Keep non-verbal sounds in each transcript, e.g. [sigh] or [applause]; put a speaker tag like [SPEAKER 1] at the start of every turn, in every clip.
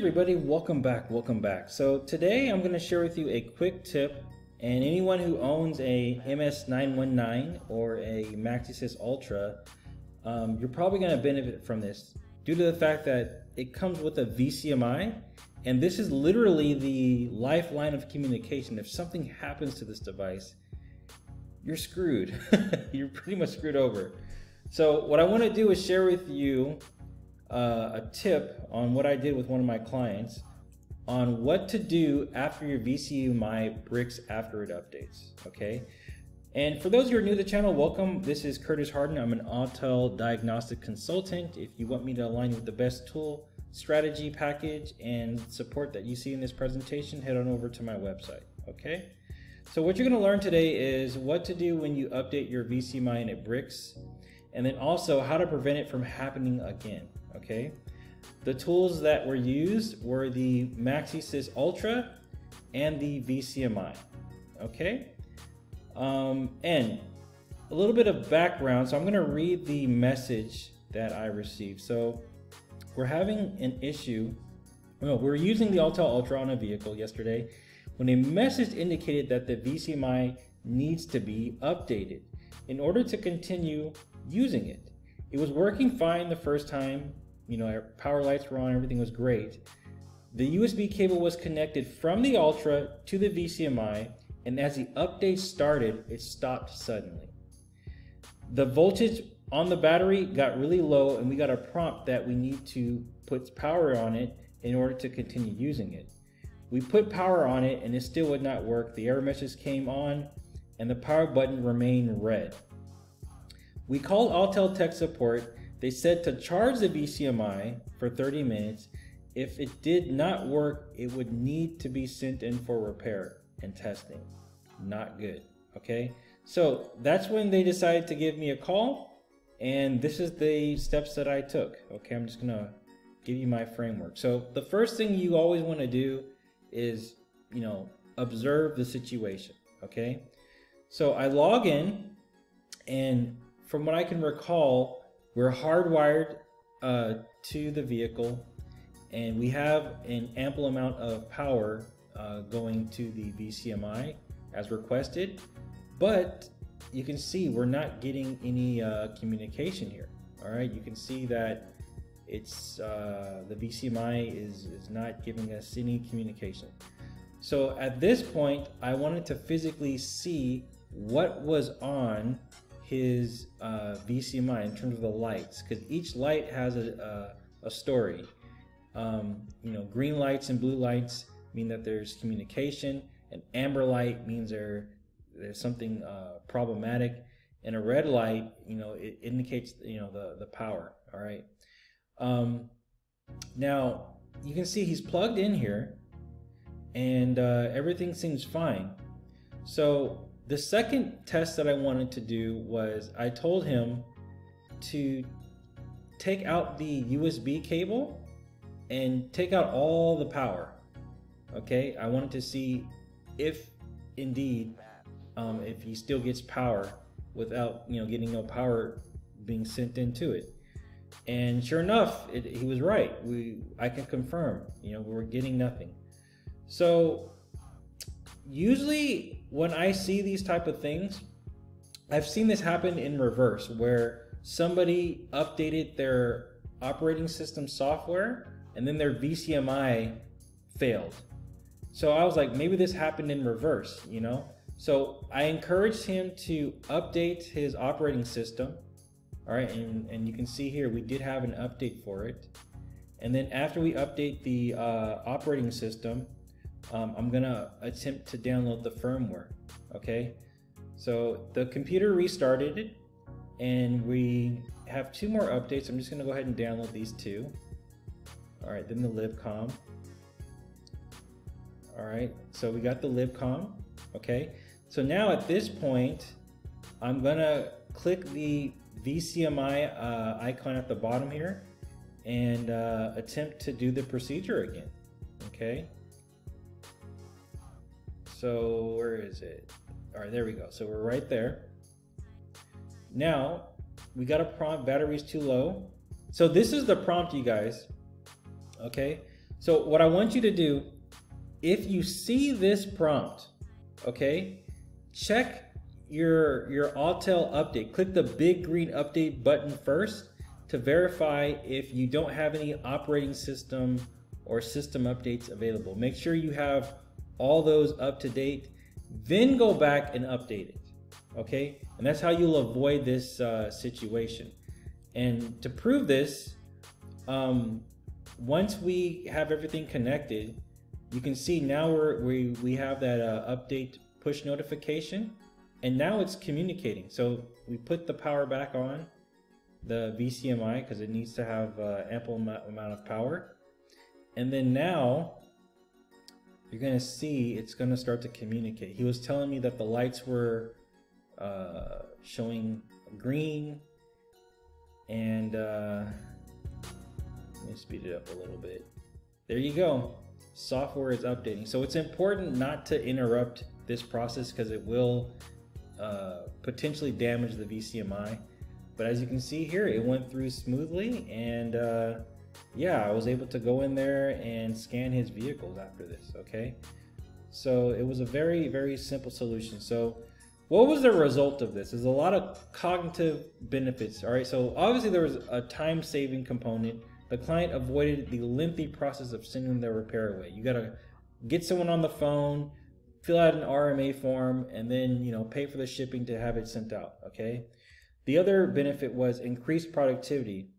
[SPEAKER 1] Everybody, welcome back, welcome back. So today I'm going to share with you a quick tip and anyone who owns a MS919 or a MaxiSys Ultra, um, you're probably going to benefit from this due to the fact that it comes with a VCMI and this is literally the lifeline of communication. If something happens to this device, you're screwed. [laughs] you're pretty much screwed over. So what I want to do is share with you uh, a tip on what I did with one of my clients on what to do after your VCMI bricks after it updates. Okay. And for those who are new to the channel, welcome. This is Curtis Harden. I'm an Autel diagnostic consultant. If you want me to align you with the best tool, strategy package, and support that you see in this presentation, head on over to my website. Okay. So what you're going to learn today is what to do when you update your VCMI and it bricks, and then also how to prevent it from happening again okay? The tools that were used were the MaxiSys Ultra and the VCMI, okay? Um, and a little bit of background, so I'm gonna read the message that I received. So we're having an issue, well, we were using the Autel Ultra on a vehicle yesterday when a message indicated that the VCMI needs to be updated in order to continue using it. It was working fine the first time, you know, our power lights were on, everything was great. The USB cable was connected from the Ultra to the VCMI, and as the update started, it stopped suddenly. The voltage on the battery got really low, and we got a prompt that we need to put power on it in order to continue using it. We put power on it, and it still would not work. The error message came on, and the power button remained red. We called Autel tech support they said to charge the VCMI for 30 minutes. If it did not work, it would need to be sent in for repair and testing. Not good. Okay. So that's when they decided to give me a call. And this is the steps that I took. Okay. I'm just going to give you my framework. So the first thing you always want to do is, you know, observe the situation. Okay. So I log in and from what I can recall, we're hardwired uh, to the vehicle and we have an ample amount of power uh, going to the VCMI as requested, but you can see we're not getting any uh, communication here. All right, you can see that it's uh, the VCMI is, is not giving us any communication. So at this point, I wanted to physically see what was on his uh, VCMI in terms of the lights, because each light has a, a, a story. Um, you know, green lights and blue lights mean that there's communication. An amber light means there there's something uh, problematic, and a red light, you know, it indicates you know the the power. All right. Um, now you can see he's plugged in here, and uh, everything seems fine. So the second test that I wanted to do was I told him to take out the USB cable and take out all the power. Okay, I wanted to see if indeed um, if he still gets power without you know getting no power being sent into it. And sure enough, it, he was right. We I can confirm. You know, we were getting nothing. So usually when I see these type of things, I've seen this happen in reverse where somebody updated their operating system software and then their VCMI failed. So I was like, maybe this happened in reverse, you know? So I encouraged him to update his operating system. All right, and, and you can see here, we did have an update for it. And then after we update the uh, operating system, um, I'm gonna attempt to download the firmware, okay? So the computer restarted it and we have two more updates. I'm just gonna go ahead and download these two. All right, then the libcom. All right, so we got the libcom, okay? So now at this point, I'm gonna click the VCMI uh, icon at the bottom here and uh, attempt to do the procedure again, okay? So where is it? All right, there we go. So we're right there. Now we got a prompt battery's too low. So this is the prompt, you guys. Okay. So what I want you to do, if you see this prompt, okay, check your your Autel update. Click the big green update button first to verify if you don't have any operating system or system updates available. Make sure you have all those up to date, then go back and update it. Okay, and that's how you'll avoid this uh, situation. And to prove this, um, once we have everything connected, you can see now we're, we we have that uh, update push notification, and now it's communicating. So we put the power back on the VCMI because it needs to have uh, ample amount of power, and then now you're gonna see it's gonna start to communicate. He was telling me that the lights were uh, showing green and uh, let me speed it up a little bit. There you go. Software is updating. So it's important not to interrupt this process because it will uh, potentially damage the VCMI. But as you can see here, it went through smoothly and uh, yeah, I was able to go in there and scan his vehicles after this, okay? So it was a very, very simple solution. So what was the result of this? There's a lot of cognitive benefits, all right? So obviously there was a time saving component. The client avoided the lengthy process of sending their repair away. You gotta get someone on the phone, fill out an RMA form, and then, you know, pay for the shipping to have it sent out, okay? The other benefit was increased productivity.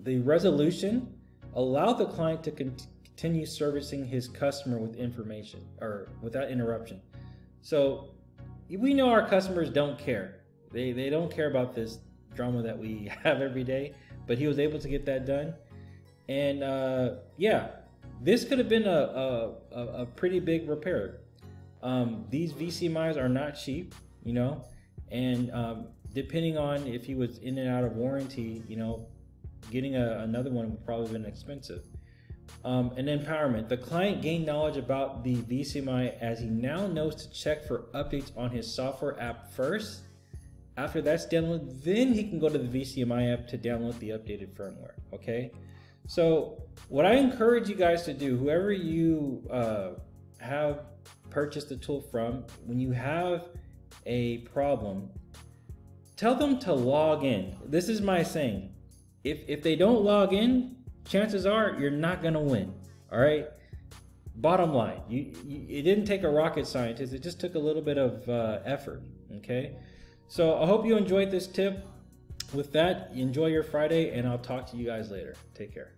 [SPEAKER 1] The resolution allowed the client to continue servicing his customer with information or without interruption. So we know our customers don't care. They, they don't care about this drama that we [laughs] have every day, but he was able to get that done. And uh, yeah, this could have been a, a, a pretty big repair. Um, these VCMIs are not cheap, you know, and um, depending on if he was in and out of warranty, you know, getting a, another one would probably been expensive. Um, and empowerment. The client gained knowledge about the VCMI as he now knows to check for updates on his software app first. After that's downloaded, then he can go to the VCMI app to download the updated firmware. Okay. So what I encourage you guys to do, whoever you uh, have purchased the tool from, when you have a problem, tell them to log in. This is my saying if if they don't log in, chances are you're not gonna win. All right. Bottom line, you, you it didn't take a rocket scientist. It just took a little bit of uh, effort. Okay. So I hope you enjoyed this tip. With that, enjoy your Friday, and I'll talk to you guys later. Take care.